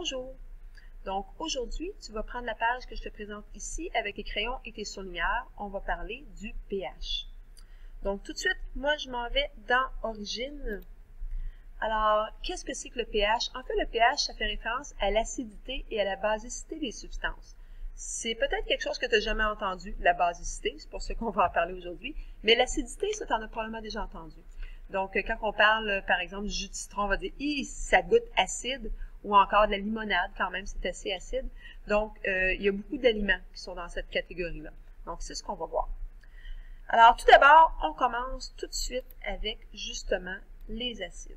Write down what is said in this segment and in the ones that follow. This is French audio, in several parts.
Bonjour! Donc aujourd'hui, tu vas prendre la page que je te présente ici avec les crayons et tes surligneurs. On va parler du pH. Donc tout de suite, moi je m'en vais dans Origine. Alors, qu'est-ce que c'est que le pH? En fait, le pH, ça fait référence à l'acidité et à la basicité des substances. C'est peut-être quelque chose que tu n'as jamais entendu, la basicité, c'est pour ça qu'on va en parler aujourd'hui, mais l'acidité, ça, tu en as probablement déjà entendu. Donc, quand on parle, par exemple, du jus de citron, on va dire, « ça goûte acide », ou encore de la limonade, quand même, c'est assez acide. Donc, euh, il y a beaucoup d'aliments qui sont dans cette catégorie-là. Donc, c'est ce qu'on va voir. Alors, tout d'abord, on commence tout de suite avec, justement, les acides.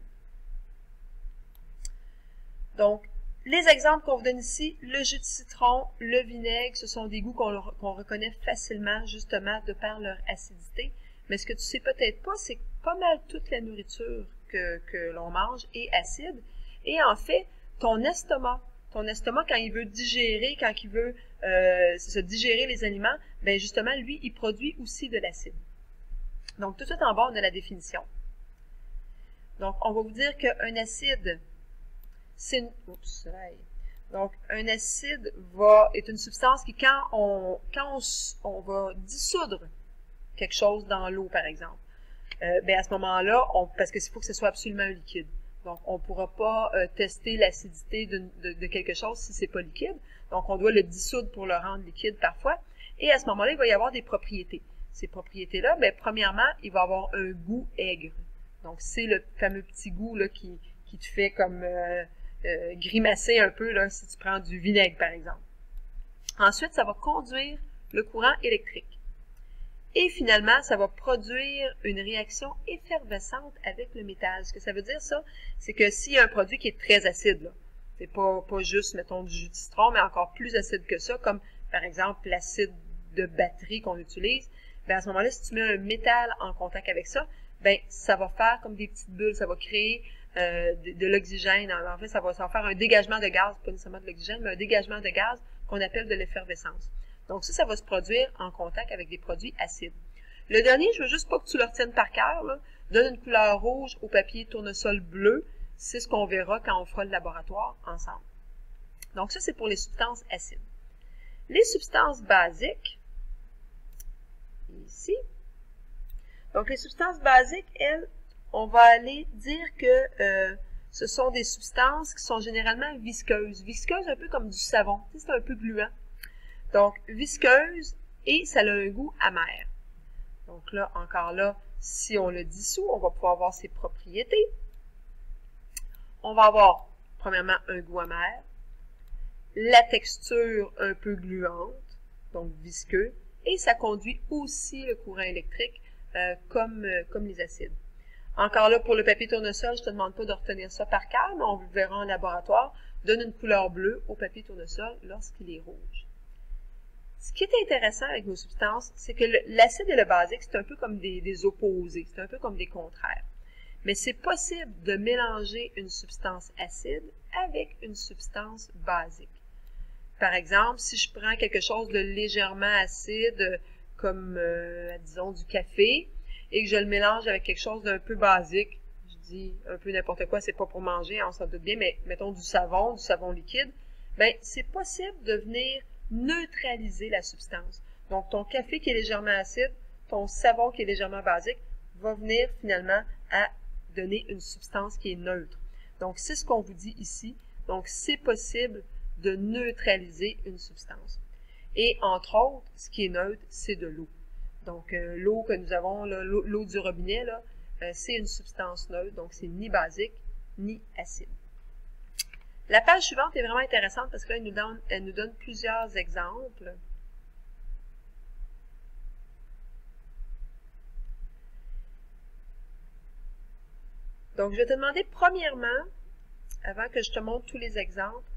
Donc, les exemples qu'on vous donne ici, le jus de citron, le vinaigre, ce sont des goûts qu'on reconnaît facilement, justement, de par leur acidité. Mais ce que tu sais peut-être pas, c'est que pas mal toute la nourriture que, que l'on mange est acide. Et en fait, ton estomac, ton estomac, quand il veut digérer, quand il veut euh, se digérer les aliments, ben justement, lui, il produit aussi de l'acide. Donc, tout de suite en bas, on la définition. Donc, on va vous dire qu'un acide, c'est une... Oups, donc, un acide va, est une substance qui, quand on, quand va dissoudre quelque chose dans l'eau, par exemple, euh, ben à ce moment-là, parce qu'il faut que ce soit absolument un liquide. Donc, on ne pourra pas euh, tester l'acidité de, quelque chose si c'est pas liquide. Donc, on doit le dissoudre pour le rendre liquide parfois. Et à ce moment-là, il va y avoir des propriétés. Ces propriétés-là, bien, premièrement, il va avoir un goût aigre. Donc, c'est le fameux petit goût là, qui, qui te fait comme euh, euh, grimacer un peu là, si tu prends du vinaigre, par exemple. Ensuite, ça va conduire le courant électrique. Et finalement, ça va produire une réaction effervescente avec le métal. Ce que ça veut dire, ça, c'est que s'il y a un produit qui est très acide, c'est pas, pas juste, mettons, du jus de citron, mais encore plus acide que ça, comme par exemple l'acide de batterie qu'on utilise, ben à ce moment-là, si tu mets un métal en contact avec ça, ben ça va faire comme des petites bulles, ça va créer euh, de, l'oxygène. En fait, ça va, ça faire un dégagement de gaz, pas nécessairement de l'oxygène, mais un dégagement de gaz qu'on appelle de l'effervescence. Donc ça, ça va se produire en contact avec des produits acides. Le dernier, je veux juste pas que tu le retiennes par cœur, donne une couleur rouge au papier tournesol bleu. C'est ce qu'on verra quand on fera le laboratoire ensemble. Donc ça, c'est pour les substances acides. Les substances basiques, ici. Donc les substances basiques, elles, on va aller dire que euh, ce sont des substances qui sont généralement visqueuses. Visqueuses un peu comme du savon. C'est un peu gluant. Donc, visqueuse et ça a un goût amer. Donc là, encore là, si on le dissout, on va pouvoir avoir ses propriétés. On va avoir, premièrement, un goût amer, la texture un peu gluante, donc visqueux, et ça conduit aussi le courant électrique euh, comme, euh, comme les acides. Encore là, pour le papier tournesol, je ne te demande pas de retenir ça par cœur, mais on le verra en laboratoire, donne une couleur bleue au papier tournesol lorsqu'il est rouge. Ce qui est intéressant avec nos substances, c'est que l'acide et le basique, c'est un peu comme des, opposés, c'est un peu comme des contraires. Mais c'est possible de mélanger une substance acide avec une substance basique. Par exemple, si je prends quelque chose de légèrement acide, comme, euh, disons, du café, et que je le mélange avec quelque chose d'un peu basique, je dis un peu n'importe quoi, c'est pas pour manger, on s'en doute bien, mais mettons du savon, du savon liquide, ben c'est possible de venir neutraliser la substance. Donc, ton café qui est légèrement acide, ton savon qui est légèrement basique, va venir finalement à donner une substance qui est neutre. Donc, c'est ce qu'on vous dit ici. Donc, c'est possible de neutraliser une substance. Et entre autres, ce qui est neutre, c'est de l'eau. Donc, euh, l'eau que nous avons, l'eau du robinet, euh, c'est une substance neutre, donc c'est ni basique ni acide. La page suivante est vraiment intéressante parce qu'elle nous donne, plusieurs exemples. Donc, je vais te demander premièrement, avant que je te montre tous les exemples,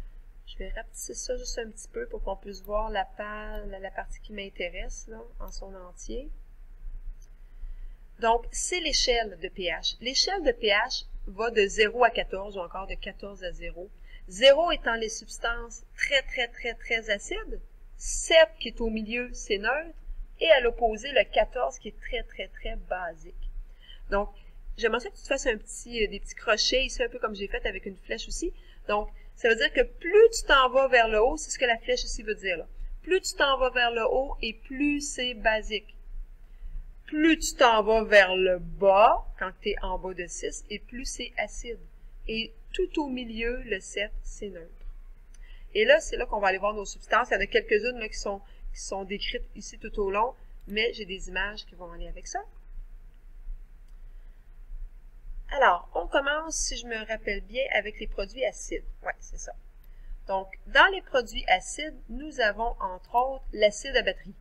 je vais rapetisser ça juste un petit peu pour qu'on puisse voir la, page, la partie qui m'intéresse en son entier. Donc, c'est l'échelle de pH. L'échelle de pH va de 0 à 14 ou encore de 14 à 0. 0 étant les substances très, très, très, très acides. 7 qui est au milieu, c'est neutre. Et à l'opposé, le 14 qui est très, très, très basique. Donc, j'aimerais que tu te fasses un petit, euh, des petits crochets ici, un peu comme j'ai fait avec une flèche aussi. Donc, Ça veut dire que plus tu t'en vas vers le haut, c'est ce que la flèche ici veut dire. Là. Plus tu t'en vas vers le haut et plus c'est basique. Plus tu t'en vas vers le bas, quand tu es en bas de 6, et plus c'est acide. Et tout au milieu, le 7, c'est neutre. Et là, c'est là qu'on va aller voir nos substances. Il y en a quelques-unes qui sont, qui sont décrites ici tout au long, mais j'ai des images qui vont aller avec ça. Alors, on commence, si je me rappelle bien, avec les produits acides. Oui, c'est ça. Donc, dans les produits acides, nous avons entre autres l'acide à batterie.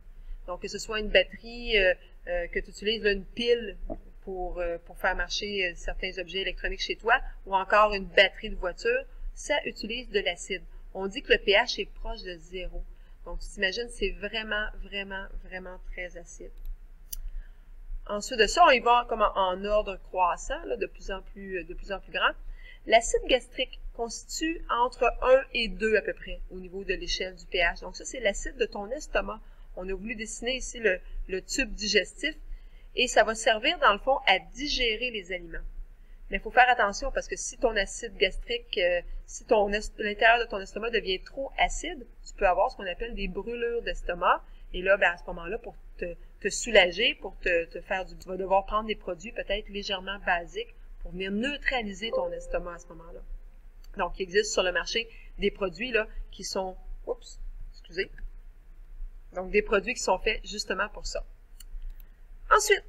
Donc, que ce soit une batterie euh, euh, que tu utilises, une pile pour, euh, pour faire marcher certains objets électroniques chez toi, ou encore une batterie de voiture, ça utilise de l'acide. On dit que le pH est proche de zéro. Donc, tu t'imagines, c'est vraiment, vraiment, vraiment très acide. Ensuite de ça, on y va comme en, ordre croissant, de, plus en plus, de plus en plus grand. L'acide gastrique constitue entre 1 et 2 à peu près au niveau de l'échelle du pH. Donc ça, c'est l'acide de ton estomac. On a voulu dessiner ici le, tube digestif et ça va servir dans le fond à digérer les aliments. Mais il faut faire attention parce que si ton acide gastrique, euh, si ton l'intérieur de ton estomac devient trop acide, tu peux avoir ce qu'on appelle des brûlures d'estomac. Et là, ben, à ce moment-là, pour te, soulager, pour te, te, faire du... Tu vas devoir prendre des produits peut-être légèrement basiques pour venir neutraliser ton estomac à ce moment-là. Donc, il existe sur le marché des produits là, qui sont... Oups, excusez. Donc, des produits qui sont faits justement pour ça. Ensuite,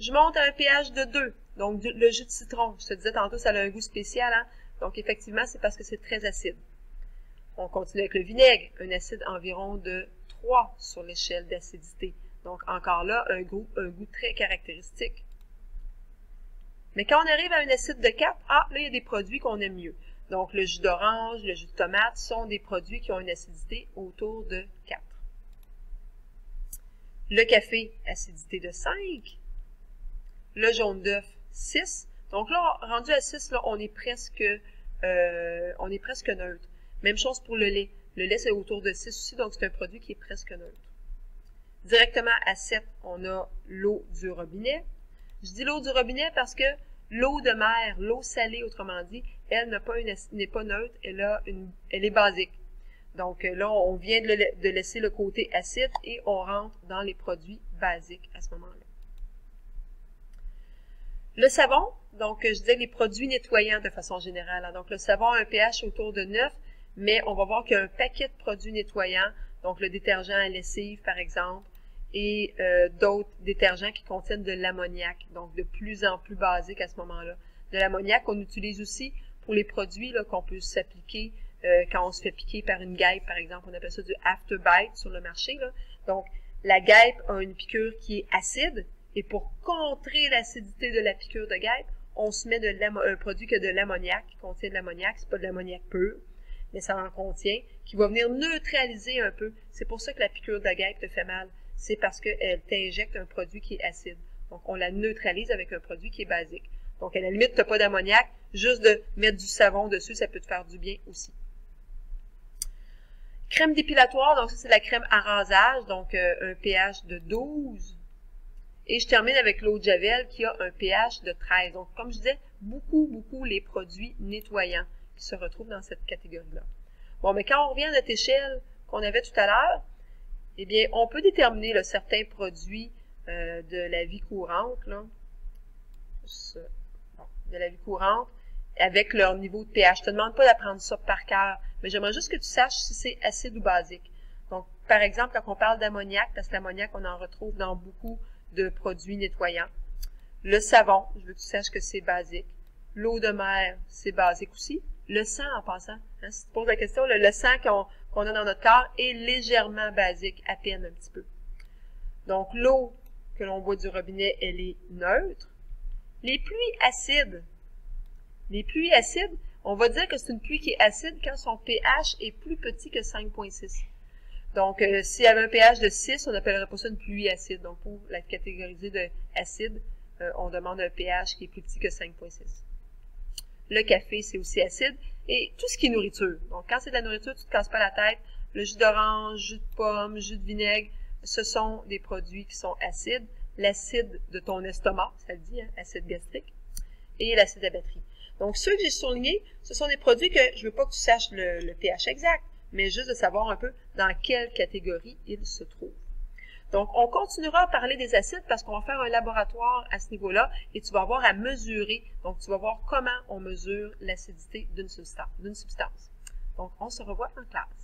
je monte à un pH de 2. Donc, le jus de citron. Je te disais tantôt, ça a un goût spécial. Hein? Donc, effectivement, c'est parce que c'est très acide. On continue avec le vinaigre, un acide environ de 3 sur l'échelle d'acidité. Donc, encore là, un goût, un goût très caractéristique. Mais quand on arrive à un acide de 4, ah, là, il y a des produits qu'on aime mieux. Donc, le jus d'orange, le jus de tomate sont des produits qui ont une acidité autour de 4. Le café, acidité de 5. Le jaune d'œuf, 6. Donc là, rendu à 6, là, on est presque, euh, on est presque neutre. Même chose pour le lait. Le lait, c'est autour de 6 aussi, donc c'est un produit qui est presque neutre. Directement à 7, on a l'eau du robinet. Je dis l'eau du robinet parce que l'eau de mer, l'eau salée, autrement dit, elle n'est pas, neutre, elle, a elle est basique. Donc euh, là, on vient de, laisser le côté acide et on rentre dans les produits basiques à ce moment-là. Le savon, donc je disais les produits nettoyants de façon générale. Hein. Donc le savon a un pH autour de 9, mais on va voir qu'il y a un paquet de produits nettoyants, donc le détergent à lessive par exemple, et euh, d'autres détergents qui contiennent de l'ammoniac, donc de plus en plus basique à ce moment-là. De l'ammoniac qu'on utilise aussi pour les produits qu'on peut s'appliquer euh, quand on se fait piquer par une guêpe, par exemple. On appelle ça du afterbite sur le marché. Là. Donc, la guêpe a une piqûre qui est acide, et pour contrer l'acidité de la piqûre de guêpe, on se met de un produit qui a de l'ammoniac, qui contient de l'ammoniac, c'est pas de l'ammoniac pur, mais ça en contient, qui va venir neutraliser un peu. C'est pour ça que la piqûre de guêpe te fait mal c'est parce qu'elle t'injecte un produit qui est acide. Donc, on la neutralise avec un produit qui est basique. Donc, à la limite, tu n'as pas d'ammoniac, juste de mettre du savon dessus, ça peut te faire du bien aussi. Crème dépilatoire, donc ça, c'est la crème à rasage, donc euh, un pH de 12. Et je termine avec l'eau de Javel qui a un pH de 13. Donc, comme je disais, beaucoup, beaucoup les produits nettoyants qui se retrouvent dans cette catégorie-là. Bon, mais quand on revient à notre échelle qu'on avait tout à l'heure, eh bien, on peut déterminer certains produits euh, de la vie courante, là, de la vie courante, avec leur niveau de pH. Je te demande pas d'apprendre ça par cœur, mais j'aimerais juste que tu saches si c'est acide ou basique. Donc, par exemple, quand on parle d'ammoniac, parce que l'ammoniac, on en retrouve dans beaucoup de produits nettoyants. Le savon, je veux que tu saches que c'est basique. L'eau de mer, c'est basique aussi. Le sang, en passant, hein, si tu poses la question, le, sang qu'on a dans notre corps est légèrement basique, à peine un petit peu. Donc, l'eau que l'on boit du robinet, elle est neutre. Les pluies acides. Les pluies acides, on va dire que c'est une pluie qui est acide quand son pH est plus petit que 5.6. Donc, euh, s'il y avait un pH de 6, on appellerait pas ça une pluie acide. Donc, pour la catégoriser de acide, euh, on demande un pH qui est plus petit que 5.6. Le café, c'est aussi acide. Et tout ce qui est nourriture. Donc, quand c'est de la nourriture, tu ne te casses pas la tête. Le jus d'orange, jus de pomme, jus de vinaigre, ce sont des produits qui sont acides. L'acide de ton estomac, ça le dit, hein, acide gastrique, et l'acide à batterie. Donc, ceux que j'ai soulignés, ce sont des produits que je ne veux pas que tu saches le, pH exact, mais juste de savoir un peu dans quelle catégorie ils se trouvent. Donc, on continuera à parler des acides parce qu'on va faire un laboratoire à ce niveau-là et tu vas avoir à mesurer. Donc, tu vas voir comment on mesure l'acidité d'une substance. Donc, on se revoit en classe.